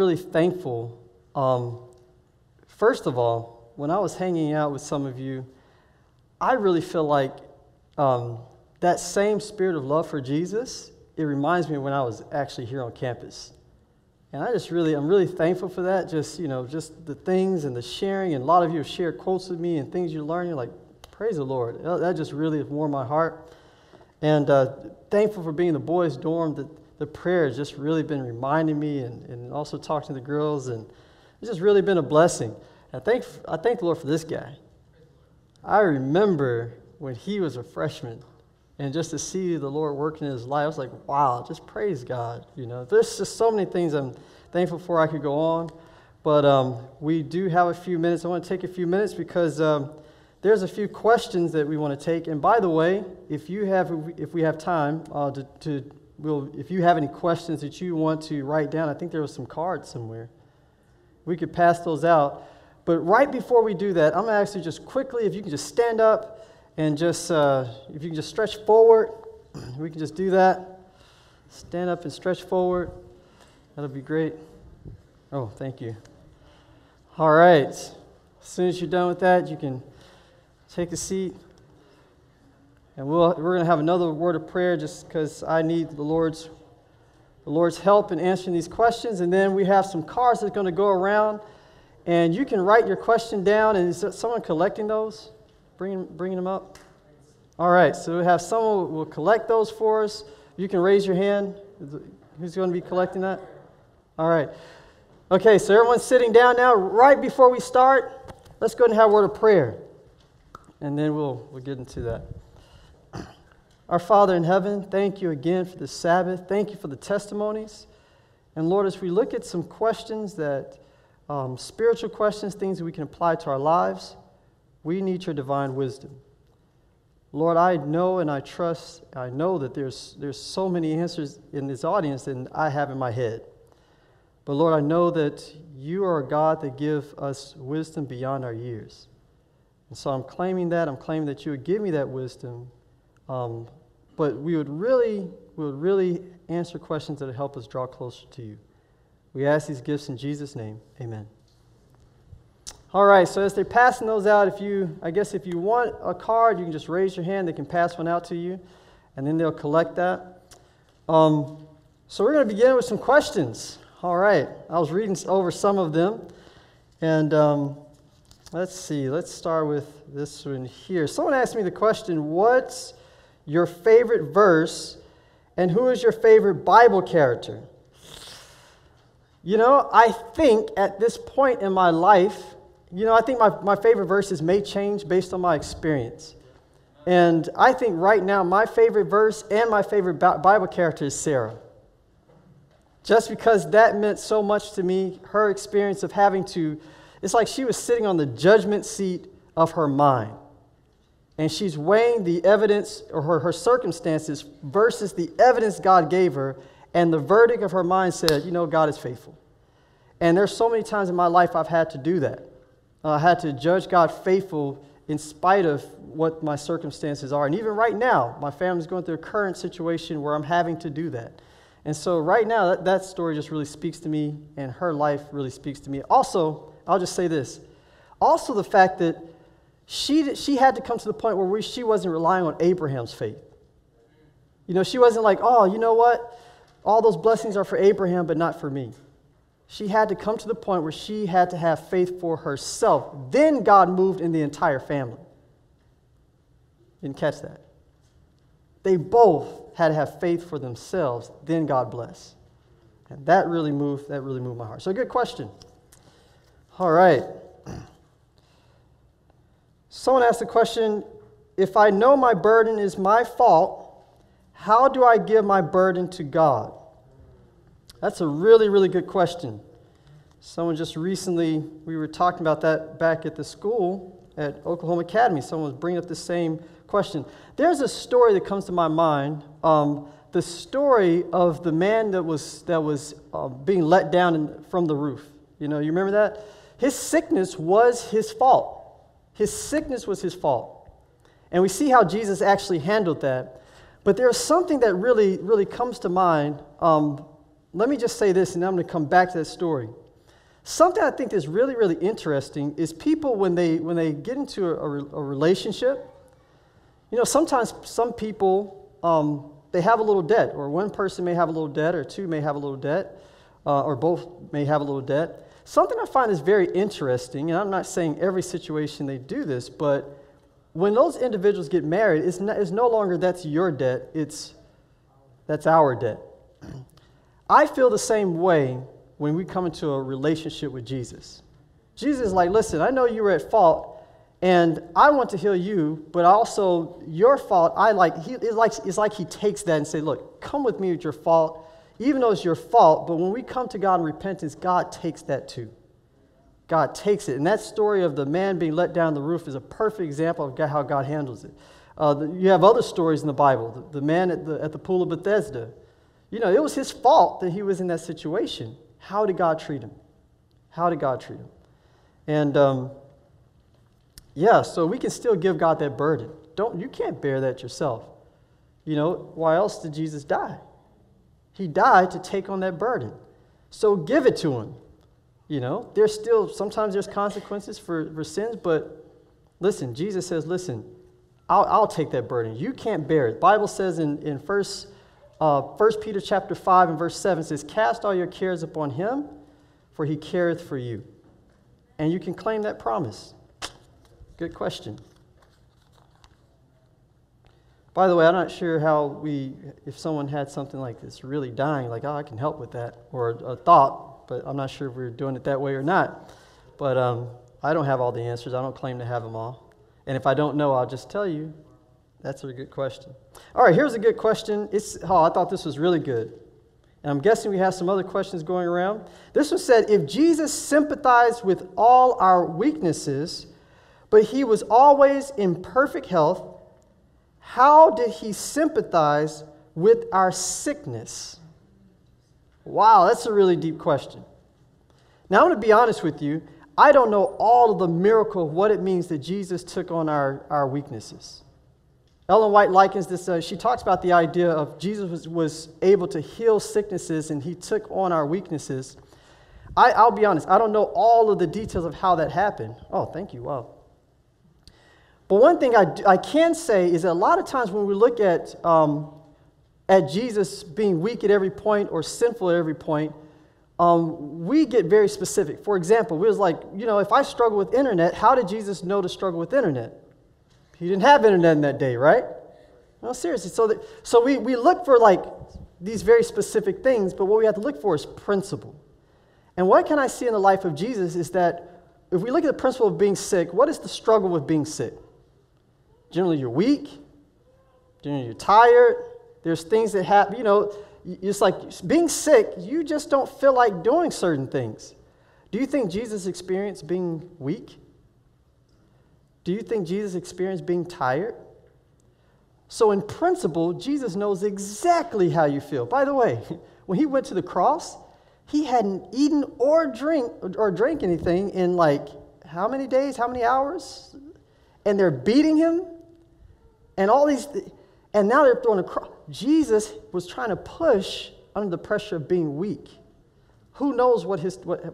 Really thankful. Um, first of all, when I was hanging out with some of you, I really feel like um, that same spirit of love for Jesus, it reminds me when I was actually here on campus. And I just really, I'm really thankful for that. Just, you know, just the things and the sharing. And a lot of you have shared quotes with me and things you learn. You're like, praise the Lord. That just really warmed my heart. And uh, thankful for being in the boys' dorm. The, the prayer has just really been reminding me and, and also talking to the girls. And it's just really been a blessing. I thank, I thank the Lord for this guy. I remember when he was a freshman and just to see the Lord working in his life, I was like, wow, just praise God. You know, there's just so many things I'm thankful for. I could go on, but um, we do have a few minutes. I want to take a few minutes because um, there's a few questions that we want to take. And by the way, if you have, if we have time uh, to, to we'll, if you have any questions that you want to write down, I think there was some cards somewhere. We could pass those out. But right before we do that, I'm going to you just quickly if you can just stand up and just, uh, if you can just stretch forward, we can just do that. Stand up and stretch forward. That'll be great. Oh, thank you. All right. As soon as you're done with that, you can take a seat. And we'll, we're going to have another word of prayer just because I need the Lord's, the Lord's help in answering these questions. And then we have some cards that's going to go around. And you can write your question down. And is someone collecting those? bringing, bringing them up? All right, so we have someone will collect those for us. You can raise your hand. Who's going to be collecting that? All right. Okay, so everyone's sitting down now. Right before we start, let's go and have a word of prayer. And then we'll, we'll get into that. Our Father in heaven, thank you again for the Sabbath. Thank you for the testimonies. And Lord, as we look at some questions that, um, spiritual questions, things that we can apply to our lives, we need your divine wisdom. Lord, I know and I trust, I know that there's, there's so many answers in this audience than I have in my head. But Lord, I know that you are a God that give us wisdom beyond our years. And so I'm claiming that. I'm claiming that you would give me that wisdom. Um, but we would really, we would really answer questions that would help us draw closer to you. We ask these gifts in Jesus' name. Amen. All right, so as they're passing those out, if you, I guess if you want a card, you can just raise your hand. They can pass one out to you, and then they'll collect that. Um, so we're going to begin with some questions. All right, I was reading over some of them, and um, let's see. Let's start with this one here. Someone asked me the question, "What's your favorite verse, and who is your favorite Bible character?" You know, I think at this point in my life you know, I think my, my favorite verses may change based on my experience. And I think right now, my favorite verse and my favorite Bible character is Sarah. Just because that meant so much to me, her experience of having to, it's like she was sitting on the judgment seat of her mind. And she's weighing the evidence or her, her circumstances versus the evidence God gave her. And the verdict of her mind said, you know, God is faithful. And there's so many times in my life I've had to do that uh, had to judge God faithful in spite of what my circumstances are. And even right now, my family's going through a current situation where I'm having to do that. And so, right now, that, that story just really speaks to me, and her life really speaks to me. Also, I'll just say this also, the fact that she, she had to come to the point where we, she wasn't relying on Abraham's faith. You know, she wasn't like, oh, you know what? All those blessings are for Abraham, but not for me she had to come to the point where she had to have faith for herself. Then God moved in the entire family. Didn't catch that. They both had to have faith for themselves, then God bless. And that really moved, that really moved my heart. So good question. All right. Someone asked the question, if I know my burden is my fault, how do I give my burden to God? That's a really, really good question. Someone just recently, we were talking about that back at the school at Oklahoma Academy. Someone was bringing up the same question. There's a story that comes to my mind. Um, the story of the man that was, that was uh, being let down in, from the roof. You know, you remember that? His sickness was his fault. His sickness was his fault. And we see how Jesus actually handled that. But there's something that really, really comes to mind um, let me just say this, and I'm going to come back to that story. Something I think is really, really interesting is people when they when they get into a, a, a relationship. You know, sometimes some people um, they have a little debt, or one person may have a little debt, or two may have a little debt, uh, or both may have a little debt. Something I find is very interesting, and I'm not saying every situation they do this, but when those individuals get married, it's, not, it's no longer that's your debt, it's that's our debt. I feel the same way when we come into a relationship with Jesus. Jesus is like, listen, I know you were at fault, and I want to heal you, but also your fault. I like he it's like it's like he takes that and say, look, come with me with your fault, even though it's your fault. But when we come to God in repentance, God takes that too. God takes it, and that story of the man being let down the roof is a perfect example of how God handles it. Uh, the, you have other stories in the Bible. The, the man at the, at the pool of Bethesda, you know, it was his fault that he was in that situation. How did God treat him? How did God treat him? And um, yeah, so we can still give God that burden. Don't you can't bear that yourself. You know, why else did Jesus die? He died to take on that burden. So give it to him. You know, there's still sometimes there's consequences for, for sins, but listen, Jesus says, listen, I'll, I'll take that burden. You can't bear it. The Bible says in, in first, uh, 1 Peter chapter 5 and verse 7 says, Cast all your cares upon him, for he careth for you. And you can claim that promise. Good question. By the way, I'm not sure how we, if someone had something like this really dying, like, oh, I can help with that, or a thought, but I'm not sure if we're doing it that way or not. But um, I don't have all the answers. I don't claim to have them all. And if I don't know, I'll just tell you. That's a good question. All right, here's a good question. It's, oh, I thought this was really good. And I'm guessing we have some other questions going around. This one said If Jesus sympathized with all our weaknesses, but he was always in perfect health. How did he sympathize with our sickness? Wow, that's a really deep question. Now, I'm going to be honest with you. I don't know all of the miracle of what it means that Jesus took on our, our weaknesses. Ellen White likens this, uh, she talks about the idea of Jesus was, was able to heal sicknesses and he took on our weaknesses. I, I'll be honest, I don't know all of the details of how that happened. Oh, thank you. Wow. But one thing I, I can say is that a lot of times when we look at, um, at Jesus being weak at every point or sinful at every point, um, we get very specific. For example, we was like, you know, if I struggle with internet, how did Jesus know to struggle with internet? He didn't have internet in that day, right? No, seriously. So, that, so we, we look for like these very specific things, but what we have to look for is principle. And what can I see in the life of Jesus is that if we look at the principle of being sick, what is the struggle with being sick? Generally, you're weak. Generally, you're tired. There's things that happen, you know, it's like being sick, you just don't feel like doing certain things. Do you think Jesus experienced being weak? Do you think Jesus experienced being tired? So, in principle, Jesus knows exactly how you feel. By the way, when he went to the cross, he hadn't eaten or drink or drank anything in like how many days, how many hours? And they're beating him and all these, and now they're throwing a cross. Jesus was trying to push under the pressure of being weak. Who knows what his, what,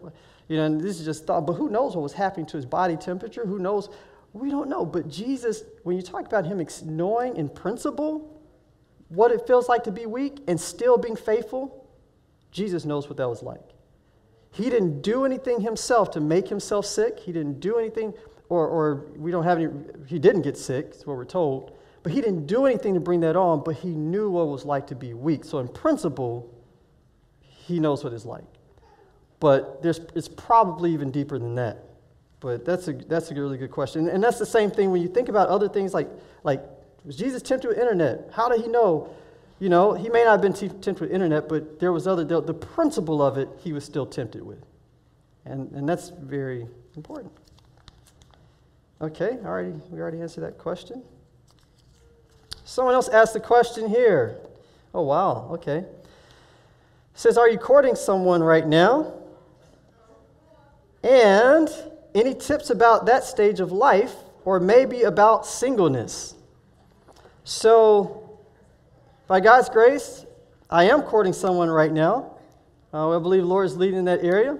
you know, this is just thought, but who knows what was happening to his body temperature? Who knows? We don't know. But Jesus, when you talk about him knowing in principle what it feels like to be weak and still being faithful, Jesus knows what that was like. He didn't do anything himself to make himself sick. He didn't do anything, or, or we don't have any, he didn't get sick, that's what we're told. But he didn't do anything to bring that on, but he knew what it was like to be weak. So, in principle, he knows what it's like. But there's, it's probably even deeper than that. But that's a, that's a really good question. And that's the same thing when you think about other things like, like was Jesus tempted with internet? How did he know? You know, he may not have been tempted with internet, but there was other, the, the principle of it he was still tempted with. And, and that's very important. Okay, already, we already answered that question. Someone else asked the question here. Oh, wow, okay. It says, Are you courting someone right now? And any tips about that stage of life, or maybe about singleness? So, by God's grace, I am courting someone right now. Uh, I believe Lord is leading in that area.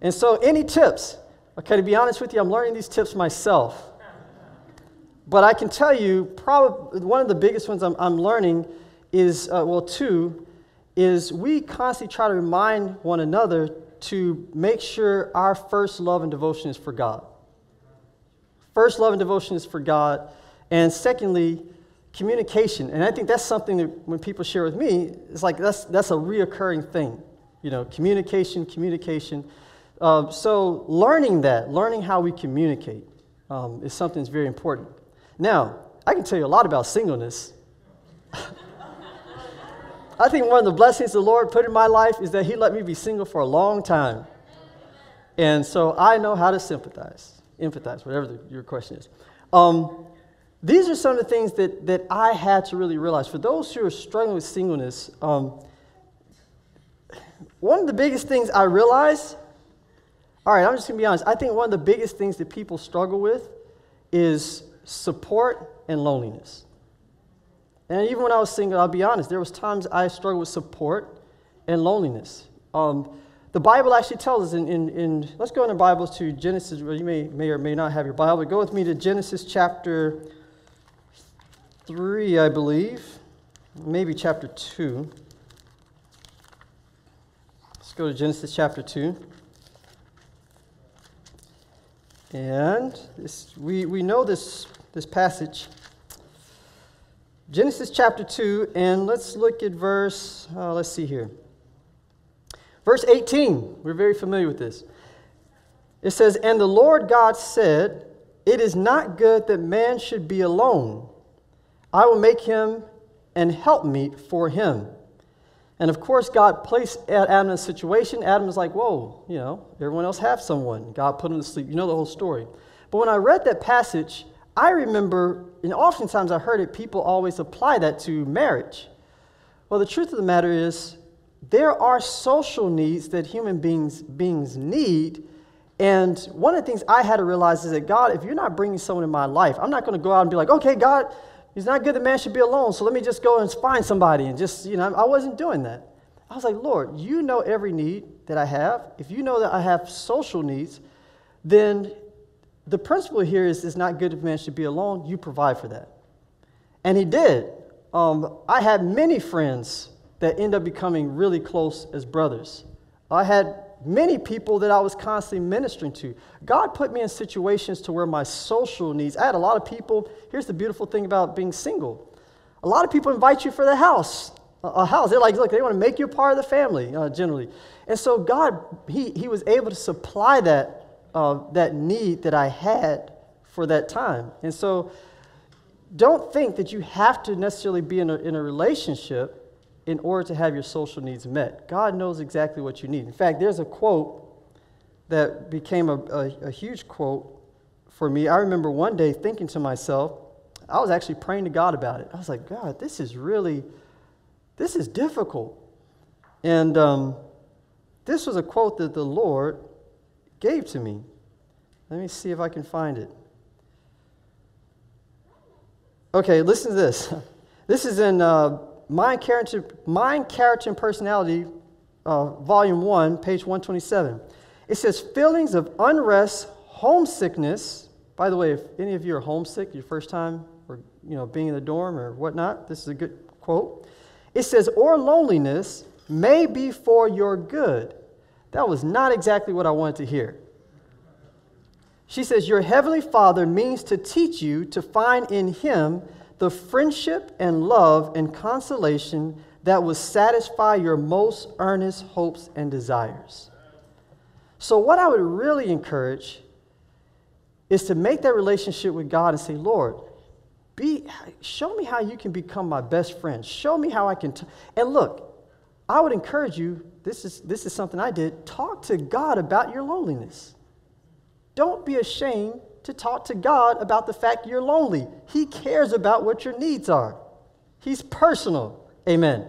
And so, any tips? Okay, to be honest with you, I'm learning these tips myself. But I can tell you, probably one of the biggest ones I'm, I'm learning is, uh, well, two, is we constantly try to remind one another to make sure our first love and devotion is for God. First love and devotion is for God. And secondly, communication. And I think that's something that when people share with me, it's like that's, that's a reoccurring thing. You know, communication, communication. Uh, so learning that, learning how we communicate, um, is something that's very important. Now, I can tell you a lot about singleness. I think one of the blessings the Lord put in my life is that He let me be single for a long time. And so I know how to sympathize, empathize, whatever the, your question is. Um, these are some of the things that, that I had to really realize. For those who are struggling with singleness, um, one of the biggest things I realized, all right, I'm just going to be honest, I think one of the biggest things that people struggle with is support and loneliness. And even when I was single, I'll be honest, there was times I struggled with support and loneliness. Um, the Bible actually tells us in, in, in, let's go in the Bibles to Genesis, well, you may, may or may not have your Bible, go with me to Genesis chapter 3, I believe, maybe chapter 2. Let's go to Genesis chapter 2. And this, we, we know this, this passage. Genesis chapter 2, and let's look at verse, uh, let's see here. Verse 18, we're very familiar with this. It says, And the Lord God said, It is not good that man should be alone. I will make him an helpmeet for him. And of course, God placed Adam in a situation. Adam was like, whoa, you know, everyone else have someone. God put him to sleep. You know the whole story. But when I read that passage, I remember, and oftentimes I heard it, people always apply that to marriage. Well, the truth of the matter is, there are social needs that human beings, beings need. And one of the things I had to realize is that God, if you're not bringing someone in my life, I'm not going to go out and be like, okay, God, it's not good that man should be alone, so let me just go and find somebody and just, you know, I wasn't doing that. I was like, Lord, you know every need that I have. If you know that I have social needs, then the principle here is it's not good if man should be alone. You provide for that. And he did. Um, I had many friends that end up becoming really close as brothers. I had many people that I was constantly ministering to. God put me in situations to where my social needs, I had a lot of people. Here's the beautiful thing about being single a lot of people invite you for the house. A house. They're like, look, they want to make you a part of the family, uh, generally. And so God, he, he was able to supply that, uh, that need that I had for that time. And so don't think that you have to necessarily be in a, in a relationship in order to have your social needs met. God knows exactly what you need. In fact, there's a quote that became a, a, a, huge quote for me. I remember one day thinking to myself, I was actually praying to God about it. I was like, God, this is really, this is difficult. And um, this was a quote that the Lord gave to me. Let me see if I can find it. Okay, listen to this. This is in uh, Mind, Character, Mind, Character, and Personality, uh, Volume 1, page 127. It says, feelings of unrest, homesickness. By the way, if any of you are homesick, your first time or you know being in the dorm or whatnot, this is a good quote. It says, or loneliness may be for your good. That was not exactly what I wanted to hear. She says, Your heavenly Father means to teach you to find in Him the friendship and love and consolation that will satisfy your most earnest hopes and desires. So, what I would really encourage is to make that relationship with God and say, Lord, be, show me how you can become my best friend. Show me how I can. T-. And look, I would encourage you, this is, this is something I did, talk to God about your loneliness. Don't be ashamed to talk to God about the fact you're lonely. He cares about what your needs are. He's personal. Amen.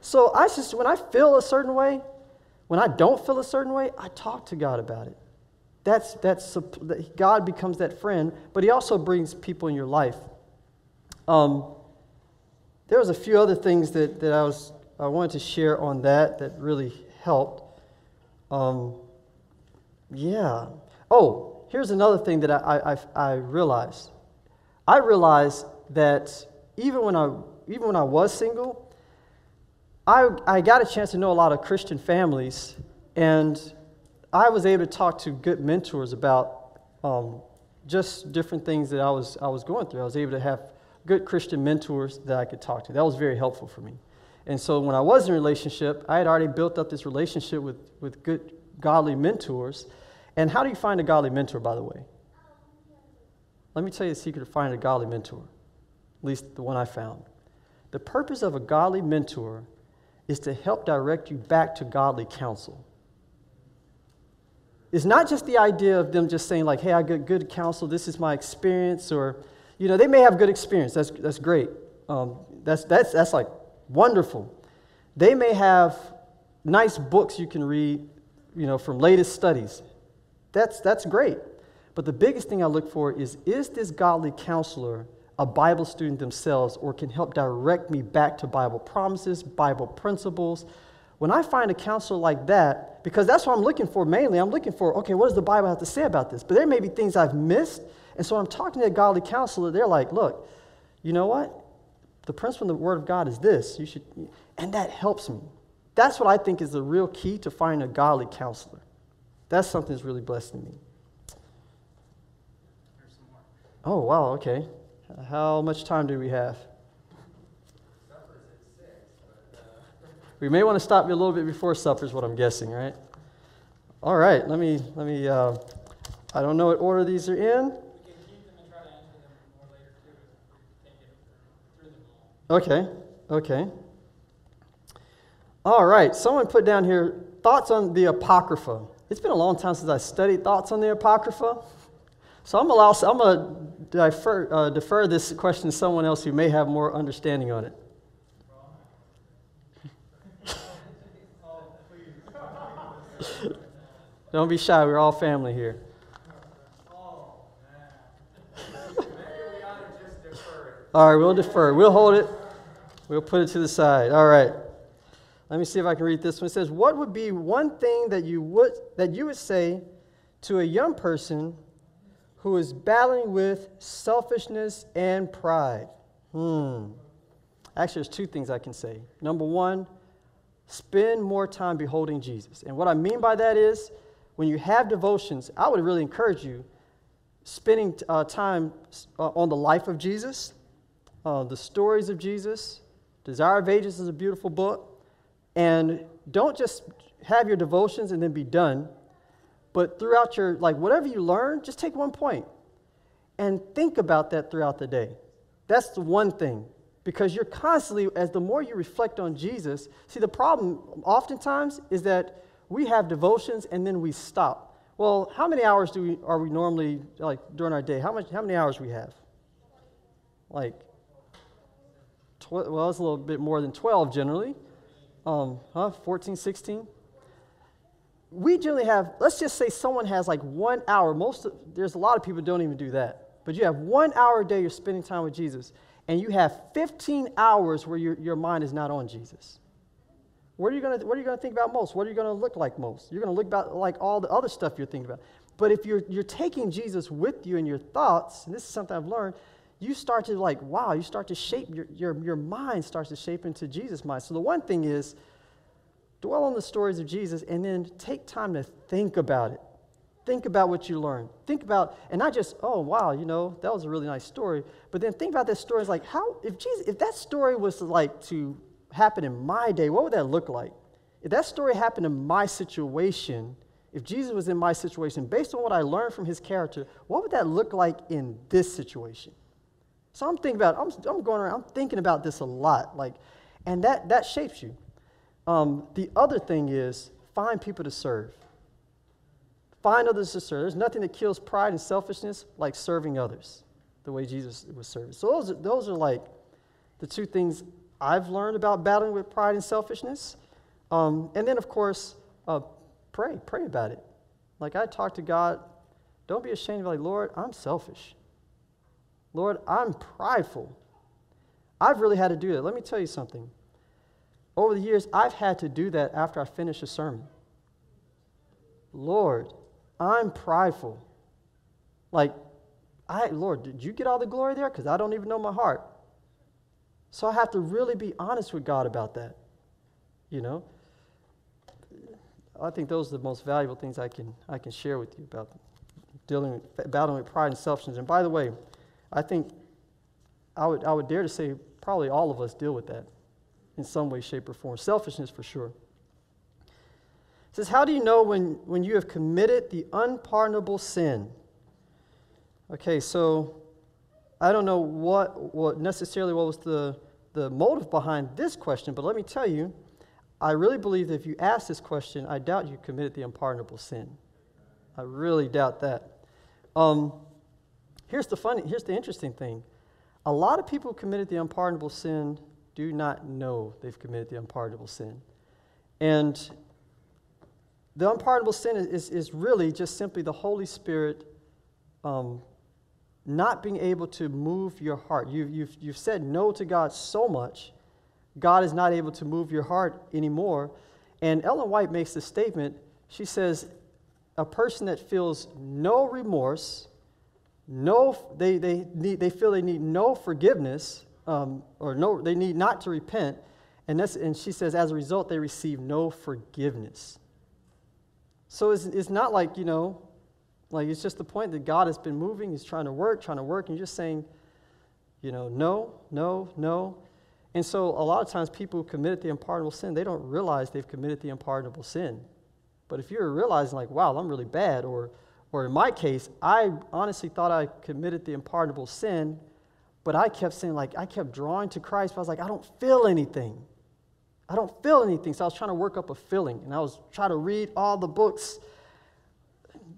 So I just when I feel a certain way, when I don't feel a certain way, I talk to God about it. That's that's God becomes that friend, but He also brings people in your life. Um, there was a few other things that, that I was I wanted to share on that that really helped. Um, yeah. Oh, here's another thing that I, I, I realized. I realized that even when I, even when I was single, I, I got a chance to know a lot of Christian families, and I was able to talk to good mentors about um, just different things that I was, I was going through. I was able to have good Christian mentors that I could talk to. That was very helpful for me. And so when I was in a relationship, I had already built up this relationship with, with good, godly mentors. And how do you find a godly mentor, by the way? Let me tell you the secret of finding a godly mentor, at least the one I found. The purpose of a godly mentor is to help direct you back to godly counsel. It's not just the idea of them just saying, like, hey, I got good counsel, this is my experience, or, you know, they may have good experience, that's, that's great. Um, that's, that's, that's like wonderful. They may have nice books you can read, you know, from latest studies. That's, that's great. But the biggest thing I look for is is this godly counselor a Bible student themselves or can help direct me back to Bible promises, Bible principles? When I find a counselor like that, because that's what I'm looking for mainly, I'm looking for, okay, what does the Bible have to say about this? But there may be things I've missed. And so I'm talking to a godly counselor, they're like, look, you know what? The principle in the Word of God is this. You should, and that helps me. That's what I think is the real key to finding a godly counselor. That's something that's really blessing me. Oh, wow, okay. How much time do we have? We may want to stop you a little bit before supper, is what I'm guessing, right? All right, let me, let me, uh, I don't know what order these are in. Okay, okay. All right, someone put down here thoughts on the Apocrypha. It's been a long time since I studied thoughts on the Apocrypha. So I'm, I'm going to defer, uh, defer this question to someone else who may have more understanding on it. Don't be shy. We're all family here. all right, we'll defer. We'll hold it. We'll put it to the side. All right. Let me see if I can read this one. It says, "What would be one thing that you would that you would say to a young person who is battling with selfishness and pride?" Hmm. Actually, there's two things I can say. Number one, spend more time beholding Jesus. And what I mean by that is, when you have devotions, I would really encourage you spending uh, time uh, on the life of Jesus, uh, the stories of Jesus. Desire of Ages is a beautiful book. And don't just have your devotions and then be done, but throughout your, like, whatever you learn, just take one point and think about that throughout the day. That's the one thing because you're constantly, as the more you reflect on Jesus, see, the problem oftentimes is that we have devotions and then we stop. Well, how many hours do we, are we normally, like, during our day? How, much, how many hours we have? Like, tw- well, it's a little bit more than 12 generally. Um, huh, 14, 16? We generally have, let's just say someone has like one hour. Most, of, there's a lot of people don't even do that. But you have one hour a day you're spending time with Jesus and you have 15 hours where your, your mind is not on Jesus. What are you going to what are you to think about most? What are you going to look like most? You're going to look about like all the other stuff you're thinking about. But if you're you're taking Jesus with you in your thoughts, and this is something I've learned, you start to like, wow, you start to shape your, your, your mind starts to shape into Jesus' mind. So the one thing is dwell on the stories of Jesus and then take time to think about it. Think about what you learned. Think about, and not just, oh, wow, you know, that was a really nice story, but then think about that story as like, how, if Jesus, if that story was like to happen in my day, what would that look like? If that story happened in my situation, if Jesus was in my situation, based on what I learned from his character, what would that look like in this situation? So I'm thinking about, I'm, I'm going around, I'm thinking about this a lot, like, and that, that shapes you. Um, the other thing is find people to serve. Find others to serve. There's nothing that kills pride and selfishness like serving others, the way Jesus was serving. So those are, those are like the two things I've learned about battling with pride and selfishness. Um, and then, of course, uh, pray. Pray about it. Like I talk to God. Don't be ashamed of like, Lord, I'm selfish. Lord, I'm prideful. I've really had to do that. Let me tell you something. over the years, I've had to do that after I finish a sermon. Lord, I'm prideful. Like, I, Lord, did you get all the glory there? Because I don't even know my heart. So I have to really be honest with God about that. You know? I think those are the most valuable things I can, I can share with you about dealing with, battling with pride and selfishness. And by the way, I think I would, I would dare to say probably all of us deal with that in some way, shape, or form. Selfishness for sure. It says, How do you know when, when you have committed the unpardonable sin? Okay, so I don't know what, what necessarily what was the, the motive behind this question, but let me tell you, I really believe that if you ask this question, I doubt you committed the unpardonable sin. I really doubt that. Um, here's the funny, here's the interesting thing. A lot of people who committed the unpardonable sin do not know they've committed the unpardonable sin. And the unpardonable sin is, is, really just simply the Holy Spirit um, not being able to move your heart. You, you've, you've said no to God so much, God is not able to move your heart anymore. And Ellen White makes the statement she says, a person that feels no remorse, no, they, they, need, they feel they need no forgiveness, um, or no, they need not to repent. And, that's, and she says, as a result, they receive no forgiveness. So it's, it's not like, you know, like it's just the point that God has been moving, He's trying to work, trying to work, and you're just saying, you know, no, no, no. And so a lot of times people who committed the unpardonable sin, they don't realize they've committed the unpardonable sin. But if you're realizing like, wow, I'm really bad, or or in my case, I honestly thought I committed the unpardonable sin, but I kept saying, like, I kept drawing to Christ, but I was like, I don't feel anything. I don't feel anything. So I was trying to work up a feeling, and I was trying to read all the books.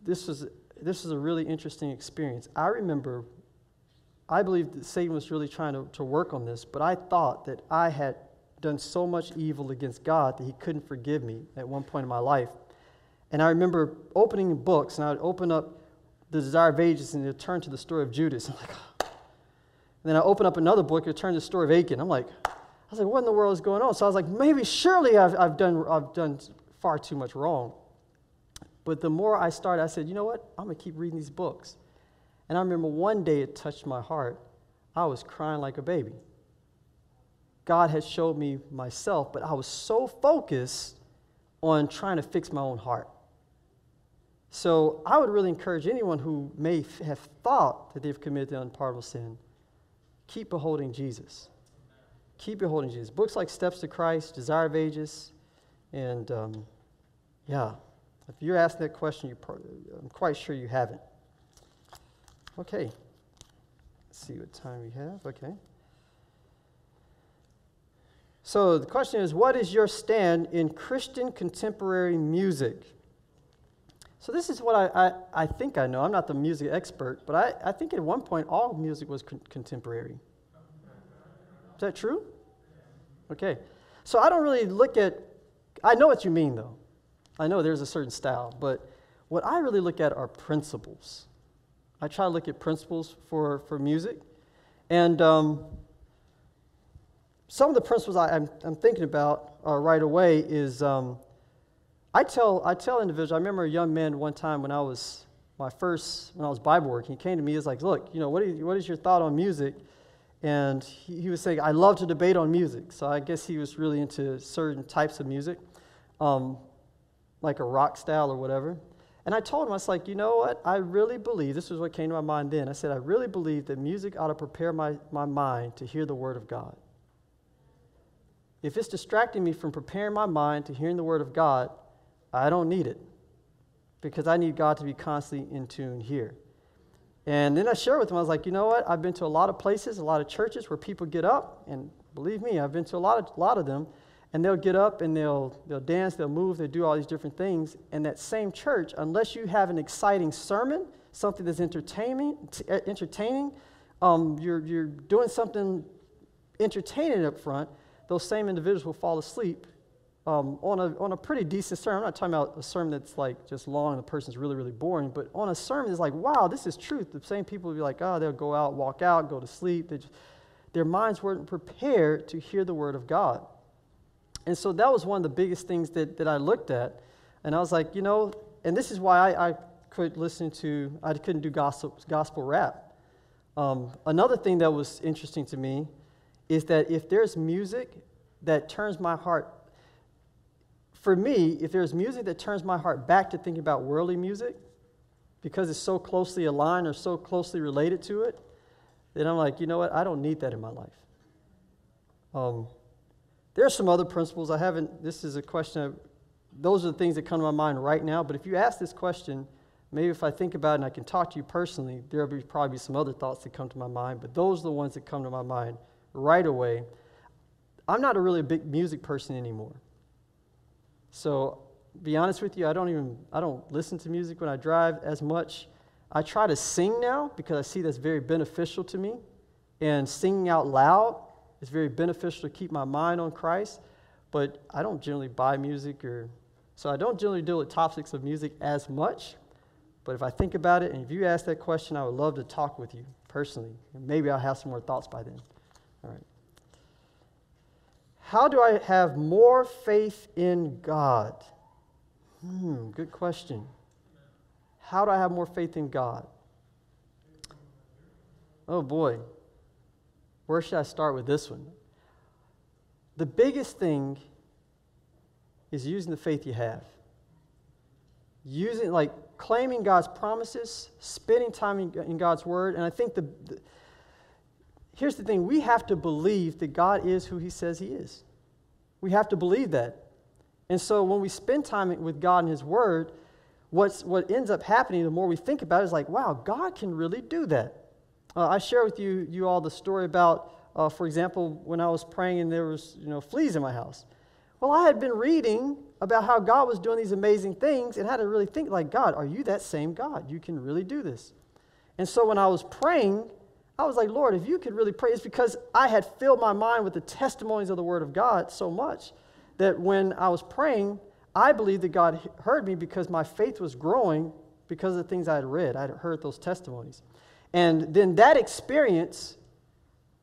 This was this is a really interesting experience. I remember, I believe that Satan was really trying to, to work on this, but I thought that I had done so much evil against God that he couldn't forgive me at one point in my life. And I remember opening books, and I would open up the Desire of Ages, and it would turn to the story of Judas. I'm like, oh. and then I open up another book, it would turn to the story of Achan. I'm like, I was like, what in the world is going on? So I was like, maybe, surely I've, I've, done, I've done far too much wrong. But the more I started, I said, you know what? I'm going to keep reading these books. And I remember one day it touched my heart. I was crying like a baby. God had showed me myself, but I was so focused on trying to fix my own heart. So I would really encourage anyone who may have thought that they've committed the unpardonable sin, keep beholding Jesus. Keep beholding Jesus. Books like Steps to Christ, Desire of Ages, and um, yeah. If you're asking that question, I'm quite sure you haven't. Okay. Let's see what time we have. Okay. So the question is what is your stand in Christian contemporary music? So this is what I, I, I think I know. I'm not the music expert, but I, I think at one point all music was con- contemporary. Is that true? Okay. So I don't really look at, I know what you mean though. I know there's a certain style, but what I really look at are principles. I try to look at principles for, for music. And um, some of the principles I, am I'm, I'm thinking about uh, right away is um, I, tell, I tell individuals, I remember a young man one time when I was my first, when I was Bible working, he came to me, he was like, look, you know, what, you, what is your thought on music? And he, he, was saying, I love to debate on music. So I guess he was really into certain types of music. Um, like a rock style or whatever. And I told him, I was like, you know what? I really believe, this was what came to my mind then. I said, I really believe that music ought to prepare my, my mind to hear the Word of God. If it's distracting me from preparing my mind to hearing the Word of God, I don't need it because I need God to be constantly in tune here. And then I shared with him, I was like, you know what? I've been to a lot of places, a lot of churches where people get up, and believe me, I've been to a lot of, lot of them, and they'll get up and they'll, they'll dance, they'll move, they'll do all these different things. And that same church, unless you have an exciting sermon, something that's entertaining, uh, entertaining um, you're, you're doing something entertaining up front, those same individuals will fall asleep um, on, a, on a pretty decent sermon. I'm not talking about a sermon that's like just long and the person's really, really boring, but on a sermon that's like, wow, this is truth. The same people would be like, oh, they'll go out, walk out, go to sleep. Just, their minds weren't prepared to hear the word of God. And so that was one of the biggest things that, that I looked at. And I was like, you know, and this is why I, I listening to, I couldn't do gospel, gospel rap. Um, another thing that was interesting to me is that if there's music that turns my heart, for me, if there's music that turns my heart back to thinking about worldly music, because it's so closely aligned or so closely related to it, then I'm like, you know what? I don't need that in my life. Um, there are some other principles. I haven't, this is a question, of, those are the things that come to my mind right now. But if you ask this question, maybe if I think about it and I can talk to you personally, there'll be probably some other thoughts that come to my mind. But those are the ones that come to my mind right away. I'm not a really big music person anymore. So, be honest with you, I don't even I don't listen to music when I drive as much. I try to sing now because I see that's very beneficial to me. And singing out loud is very beneficial to keep my mind on Christ. But I don't generally buy music or so I don't generally deal with topics of music as much. But if I think about it and if you ask that question, I would love to talk with you personally. Maybe I'll have some more thoughts by then. All right. How do I have more faith in God? Hmm, good question. How do I have more faith in God? Oh boy. Where should I start with this one? The biggest thing is using the faith you have. Using, like, claiming God's promises, spending time in, in God's word. And I think the, the here's the thing we have to believe that God is who He says He is. We have to believe that. And so when we spend time with God and His Word, what's, what ends up happening, the more we think about it, is like, wow, God can really do that. Uh, I share with you, you all the story about, uh, for example, when I was praying and there was you know, fleas in my house. Well, I had been reading about how God was doing these amazing things and had to really think like, God, are you that same God? You can really do this. And so when I was praying, I was like, Lord, if you could really pray, it's because I had filled my mind with the testimonies of the Word of God so much that when I was praying, I believed that God heard me because my faith was growing because of the things I had read. I had heard those testimonies. And then that experience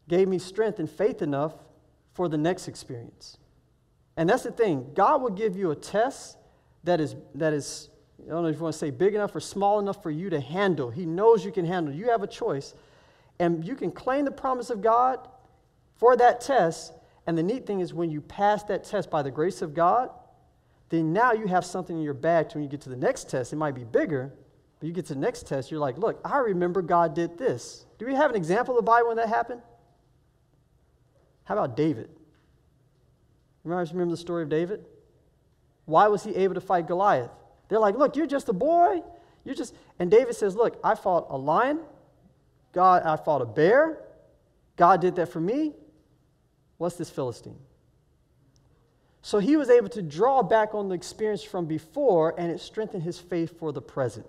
gave me strength and faith enough for the next experience. And that's the thing God will give you a test that is, that is I don't know if you want to say big enough or small enough for you to handle. He knows you can handle. You have a choice and you can claim the promise of God for that test. And the neat thing is, when you pass that test by the grace of God, then now you have something in your bag to when you get to the next test. It might be bigger, but you get to the next test, you're like, look, I remember God did this. Do we have an example of the Bible when that happened? How about David? Remember, remember the story of David? Why was he able to fight Goliath? They're like, look, you're just a boy. You're just, and David says, look, I fought a lion, God, I fought a bear. God did that for me. What's this Philistine? So he was able to draw back on the experience from before, and it strengthened his faith for the present.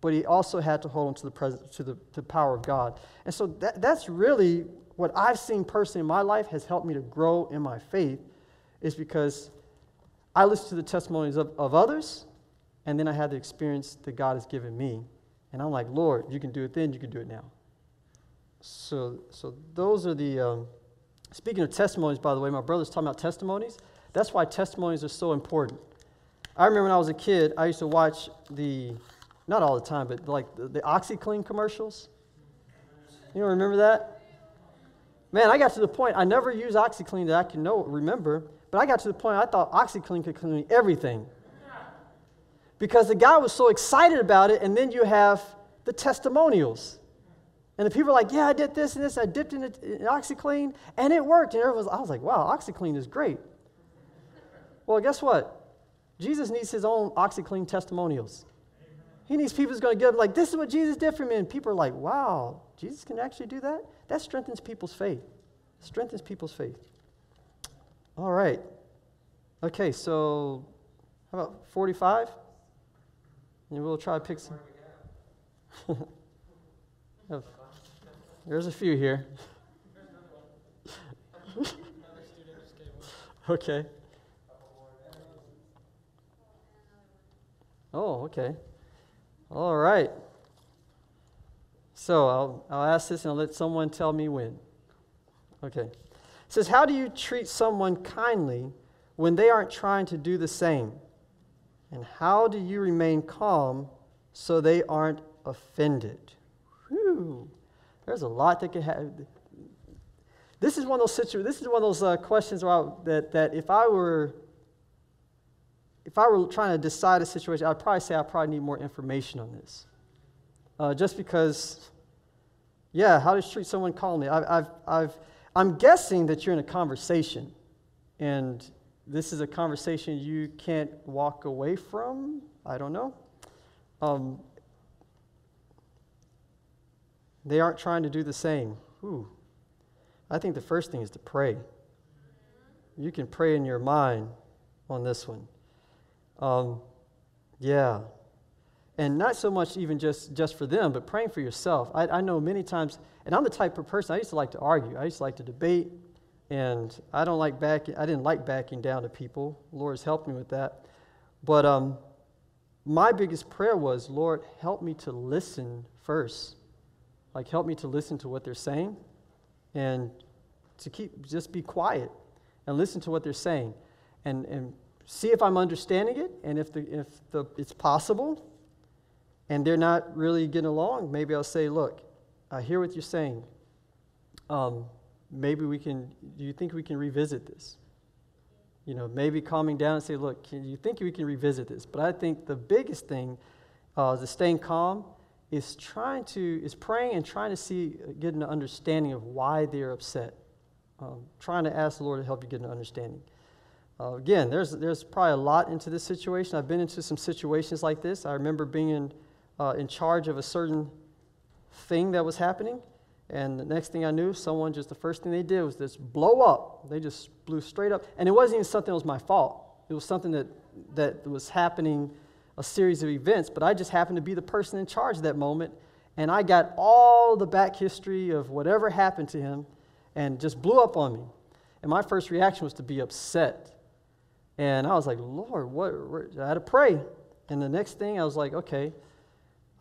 But he also had to hold on to the, present, to the, to the power of God. And so that, that's really what I've seen personally in my life has helped me to grow in my faith, is because I listen to the testimonies of, of others, and then I had the experience that God has given me. And I'm like, Lord, you can do it then, you can do it now. So, so those are the, um, speaking of testimonies, by the way, my brother's talking about testimonies. That's why testimonies are so important. I remember when I was a kid, I used to watch the, not all the time, but like the, the OxiClean commercials. You know, remember that? Man, I got to the point, I never used OxiClean that I can know, remember, but I got to the point I thought OxiClean could clean everything because the guy was so excited about it, and then you have the testimonials. And the people are like, yeah, I did this and this, I dipped in, in OxiClean, and it worked. And everyone was, I was like, wow, OxiClean is great. Well, guess what? Jesus needs his own OxiClean testimonials. He needs people who's going to give like, this is what Jesus did for me. And people are like, wow, Jesus can actually do that? That strengthens people's faith. strengthens people's faith. All right. Okay, so how about 45? And we'll try to pick some. There's a few here. okay. Oh, okay. All right. So I'll, I'll ask this and I'll let someone tell me when. Okay. says, How do you treat someone kindly when they aren't trying to do the same? And how do you remain calm so they aren't offended? Whew. There's a lot that could happen. This is one of those situations. This is one of those uh, questions that, that if I were if I were trying to decide a situation, I'd probably say I probably need more information on this. Uh, just because, yeah, how to treat someone calmly. I've, I've, I've, I'm guessing that you're in a conversation, and this is a conversation you can't walk away from. I don't know. Um, they aren't trying to do the same. Ooh. I think the first thing is to pray. You can pray in your mind on this one. Um, yeah. And not so much even just, just for them, but praying for yourself. I, I know many times, and I'm the type of person, I used to like to argue. I used to like to debate, and I don't like back, I didn't like backing down to people. Lord has helped me with that. But um, my biggest prayer was, Lord, help me to listen first. Like, help me to listen to what they're saying and to keep, just be quiet and listen to what they're saying. And, and see if I'm understanding it, and if, the, if the, it's possible, and they're not really getting along, maybe I'll say, Look, I hear what you're saying. Um, maybe we can, do you think we can revisit this? You know, maybe calming down and say, Look, can you think we can revisit this? But I think the biggest thing uh, is staying calm is trying to is praying and trying to see get an understanding of why they're upset um, trying to ask the lord to help you get an understanding uh, again, there's, there's probably a lot into this situation. I've been into some situations like this. I remember being in, uh, in charge of a certain thing that was happening, and the next thing I knew, someone just the first thing they did was just blow up. They just blew straight up. And it wasn't even something that was my fault, it was something that, that was happening, a series of events, but I just happened to be the person in charge that moment. And I got all the back history of whatever happened to him and just blew up on me. And my first reaction was to be upset and I was like, Lord, what? I had to pray. And the next thing, I was like, okay,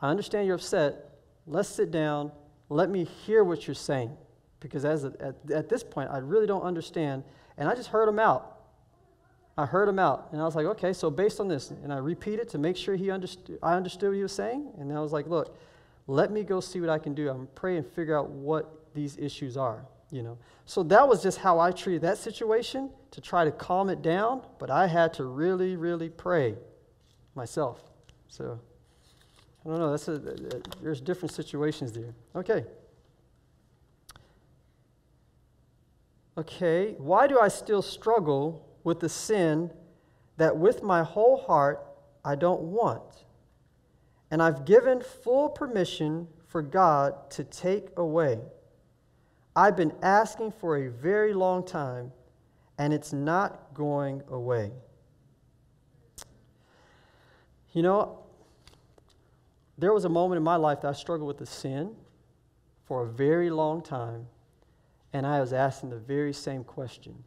I understand you're upset. Let's sit down. Let me hear what you're saying. Because as a, at, at this point, I really don't understand. And I just heard him out. I heard him out. And I was like, okay, so based on this, and I repeated to make sure he understood, I understood what he was saying. And I was like, look, let me go see what I can do. I'm pray and figure out what these issues are you know. So that was just how I treated that situation to try to calm it down, but I had to really, really pray myself. So I don't know. That's a, uh, uh, there's different situations there. Okay. Okay. Why do I still struggle with the sin that with my whole heart I don't want? And I've given full permission for God to take away. I've been asking for a very long time, and it's not going away. You know, there was a moment in my life that I struggled with the sin for a very long time, and I was asking the very same question.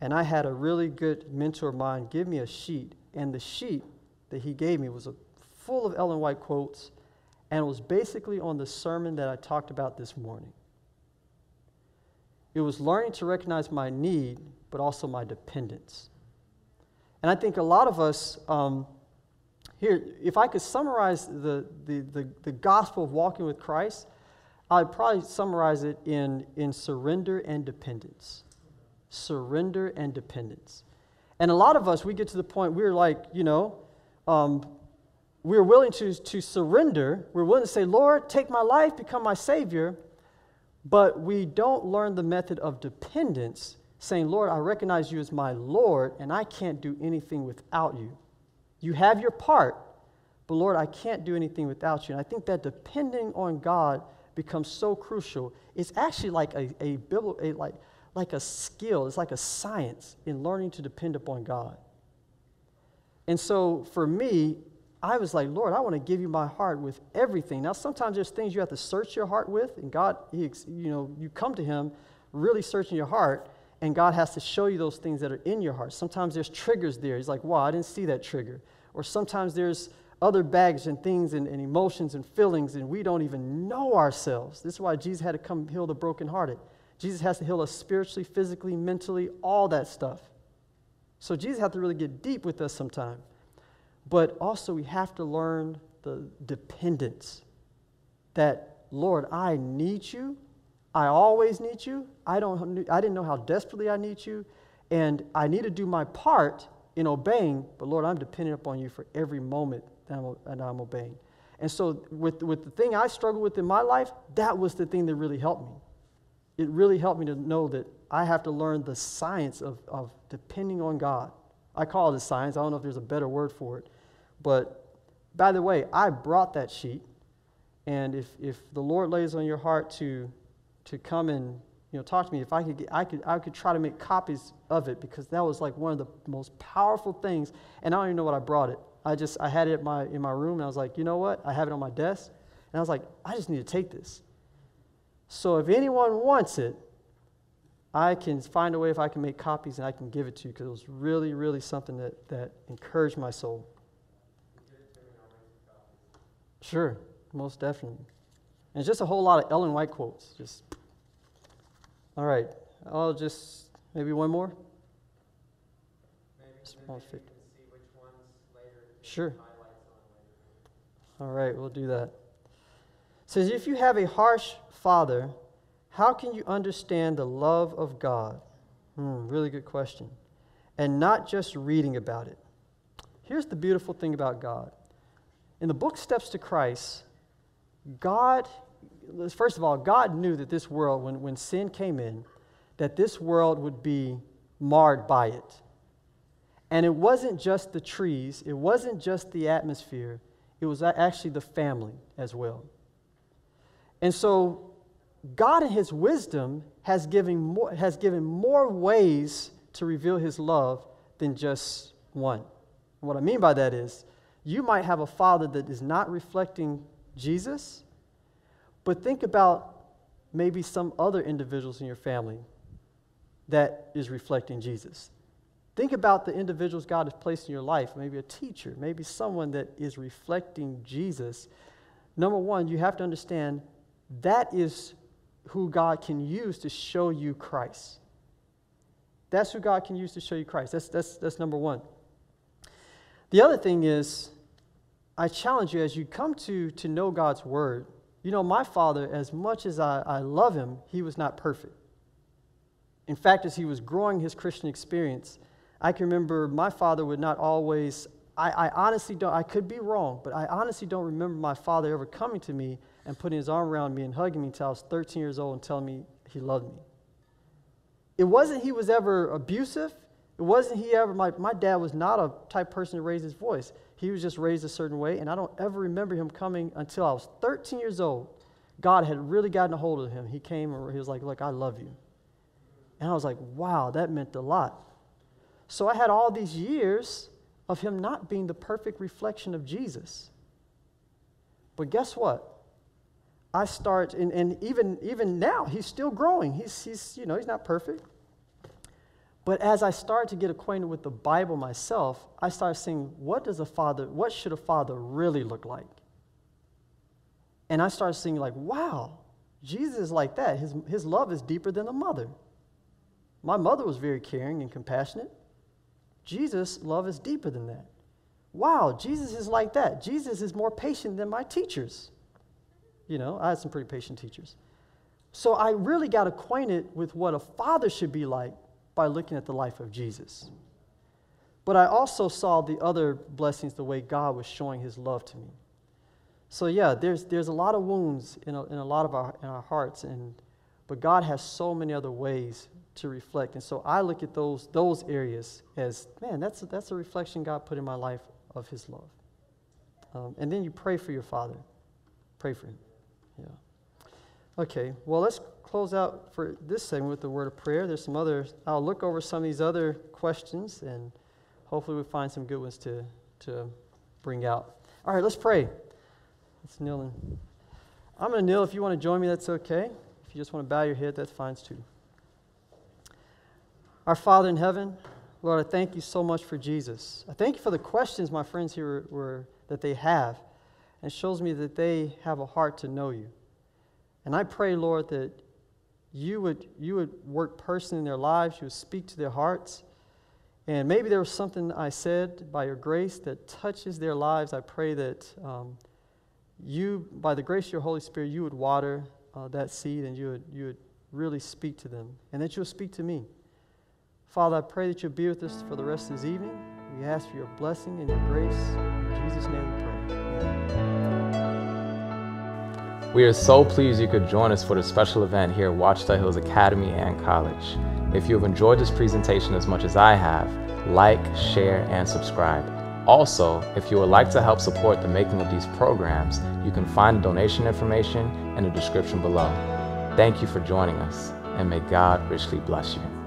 And I had a really good mentor of mine give me a sheet, and the sheet that he gave me was a, full of Ellen White quotes, and it was basically on the sermon that I talked about this morning. It was learning to recognize my need, but also my dependence. And I think a lot of us, um, here, if I could summarize the, the, the, the, gospel of walking with Christ, I'd probably summarize it in, in surrender and dependence. Surrender and dependence. And a lot of us, we get to the point we're like, you know, um, we're willing to, to surrender. We're willing to say, Lord, take my life, become my Savior. But we don't learn the method of dependence, saying, Lord, I recognize you as my Lord, and I can't do anything without you. You have your part, but Lord, I can't do anything without you. And I think that depending on God becomes so crucial. It's actually like a, a, a like, like a skill, it's like a science in learning to depend upon God. And so for me, I was like, Lord, I want to give you my heart with everything. Now, sometimes there's things you have to search your heart with, and God, he, you know, you come to Him really searching your heart, and God has to show you those things that are in your heart. Sometimes there's triggers there. He's like, wow, I didn't see that trigger. Or sometimes there's other baggage and things and, and emotions and feelings, and we don't even know ourselves. This is why Jesus had to come heal the brokenhearted. Jesus has to heal us spiritually, physically, mentally, all that stuff. So Jesus has to really get deep with us sometime. But also, we have to learn the dependence that, Lord, I need you. I always need you. I, don't, I didn't know how desperately I need you. And I need to do my part in obeying, but Lord, I'm dependent upon you for every moment that I'm, that I'm obeying. And so, with, with the thing I struggled with in my life, that was the thing that really helped me. It really helped me to know that I have to learn the science of, of depending on God. I call it a science. I don't know if there's a better word for it. But by the way, I brought that sheet. And if, if the Lord lays on your heart to, to come and you know, talk to me, if I could, get, I, could, I could try to make copies of it because that was like one of the most powerful things. And I don't even know what I brought it. I just, I had it in my, in my room and I was like, you know what? I have it on my desk. And I was like, I just need to take this. So if anyone wants it, I can find a way if I can make copies and I can give it to you because it was really, really something that, that encouraged my soul. Sure, most definitely. And it's just a whole lot of Ellen White quotes. Just all right. I'll just maybe one more. Maybe, maybe Sure. All right, we'll do that. It says if you have a harsh father, how can you understand the love of God? Hmm, really good question. And not just reading about it. Here's the beautiful thing about God. In the book Steps to Christ, God, first of all, God knew that this world, when, when sin came in, that this world would be marred by it. And it wasn't just the trees, it wasn't just the atmosphere, it was actually the family as well. And so, God, in His wisdom, has given more, has given more ways to reveal His love than just one. And what I mean by that is, you might have a father that is not reflecting Jesus, but think about maybe some other individuals in your family that is reflecting Jesus. Think about the individuals God has placed in your life, maybe a teacher, maybe someone that is reflecting Jesus. Number one, you have to understand that is who God can use to show you Christ. That's who God can use to show you Christ. That's, that's, that's number one. The other thing is, I challenge you as you come to, to know God's word. You know, my father, as much as I, I love him, he was not perfect. In fact, as he was growing his Christian experience, I can remember my father would not always, I, I, honestly don't, I could be wrong, but I honestly don't remember my father ever coming to me and putting his arm around me and hugging me until I was 13 years old and telling me he loved me. It wasn't he was ever abusive. It wasn't he ever, my, my dad was not a type person to raise his voice. He was just raised a certain way, and I don't ever remember him coming until I was 13 years old. God had really gotten a hold of him. He came and he was like, Look, I love you. And I was like, Wow, that meant a lot. So I had all these years of him not being the perfect reflection of Jesus. But guess what? I start, and, and even, even now, he's still growing. He's, he's, you know, he's not perfect. But as I started to get acquainted with the Bible myself, I started seeing what does a father, what should a father really look like? And I started seeing like, wow, Jesus is like that. His, his love is deeper than the mother. My mother was very caring and compassionate. Jesus' love is deeper than that. Wow, Jesus is like that. Jesus is more patient than my teachers. You know, I had some pretty patient teachers. So I really got acquainted with what a father should be like by looking at the life of Jesus. But I also saw the other blessings, the way God was showing his love to me. So, yeah, there's, there's a lot of wounds in a, in a lot of our, in our hearts, and, but God has so many other ways to reflect. And so I look at those, those areas as, man, that's a, that's a reflection God put in my life of his love. Um, and then you pray for your father. Pray for him. Yeah. Okay, well, let's close out for this segment with the word of prayer. There's some other, I'll look over some of these other questions and hopefully we find some good ones to, to bring out. All right, let's pray. Let's kneel. In. I'm going to kneel. If you want to join me, that's okay. If you just want to bow your head, that's fine too. Our Father in heaven, Lord, I thank you so much for Jesus. I thank you for the questions my friends here were, that they have, and shows me that they have a heart to know you. And I pray, Lord, that you would, you would work personally in their lives, you would speak to their hearts. And maybe there was something I said by your grace that touches their lives. I pray that um, you, by the grace of your Holy Spirit, you would water uh, that seed and you would, you would really speak to them and that you'll speak to me. Father, I pray that you'll be with us for the rest of this evening. We ask for your blessing and your grace. In Jesus' name we pray. We are so pleased you could join us for the special event here at Ouachita Hills Academy and College. If you have enjoyed this presentation as much as I have, like, share, and subscribe. Also, if you would like to help support the making of these programs, you can find the donation information in the description below. Thank you for joining us, and may God richly bless you.